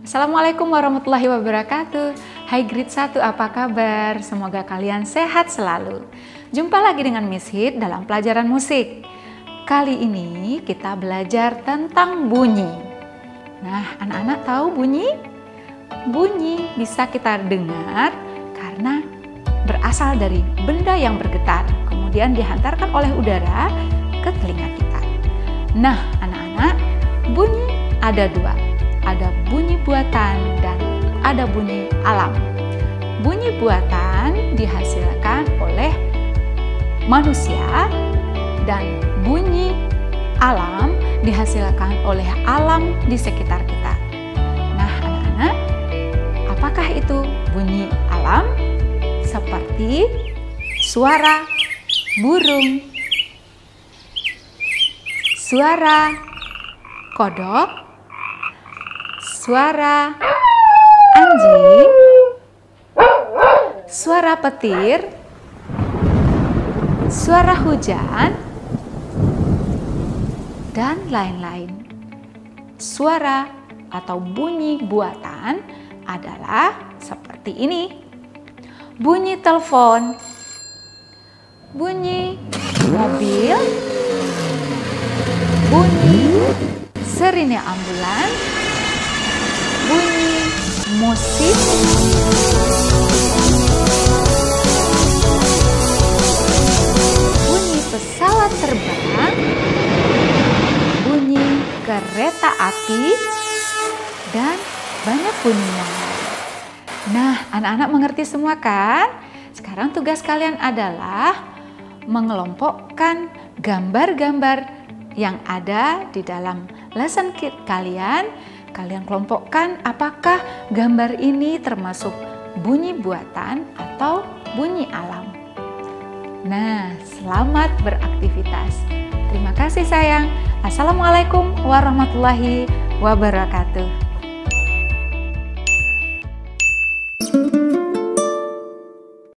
Assalamualaikum warahmatullahi wabarakatuh. Hai Grid 1 apa kabar? Semoga kalian sehat selalu. Jumpa lagi dengan Miss Hit dalam pelajaran musik. Kali ini kita belajar tentang bunyi. Nah anak-anak tahu bunyi? Bunyi bisa kita dengar karena berasal dari benda yang bergetar Kemudian dihantarkan oleh udara ke telinga kita Nah anak-anak bunyi ada dua ada bunyi buatan dan ada bunyi alam. Bunyi buatan dihasilkan oleh manusia dan bunyi alam dihasilkan oleh alam di sekitar kita. Nah, anak-anak, apakah itu bunyi alam? Seperti suara burung, suara. Kodok, suara. Anjing, suara petir, suara hujan, dan lain-lain. Suara atau bunyi buatan adalah seperti ini. Bunyi telepon, bunyi mobil, bunyi. Sirine ambulans, bunyi musik. Bunyi pesawat terbang. Bunyi kereta api. Dan banyak bunyi yang lain nah anak-anak mengerti semua kan? Sekarang tugas kalian adalah mengelompokkan gambar-gambar yang ada di dalam lesson kit kalian Kalian kelompokkan apakah gambar ini termasuk bunyi buatan atau bunyi alam. Nah, selamat beraktivitas. Terima kasih sayang. Assalamualaikum warahmatullahi wabarakatuh.